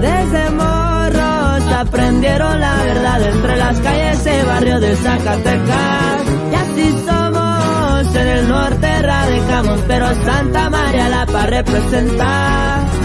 Desde morros aprendieron la verdad entre las calles y barrio de Zacatecas. Y así somos, en el norte radicamos, pero Santa María la para representar.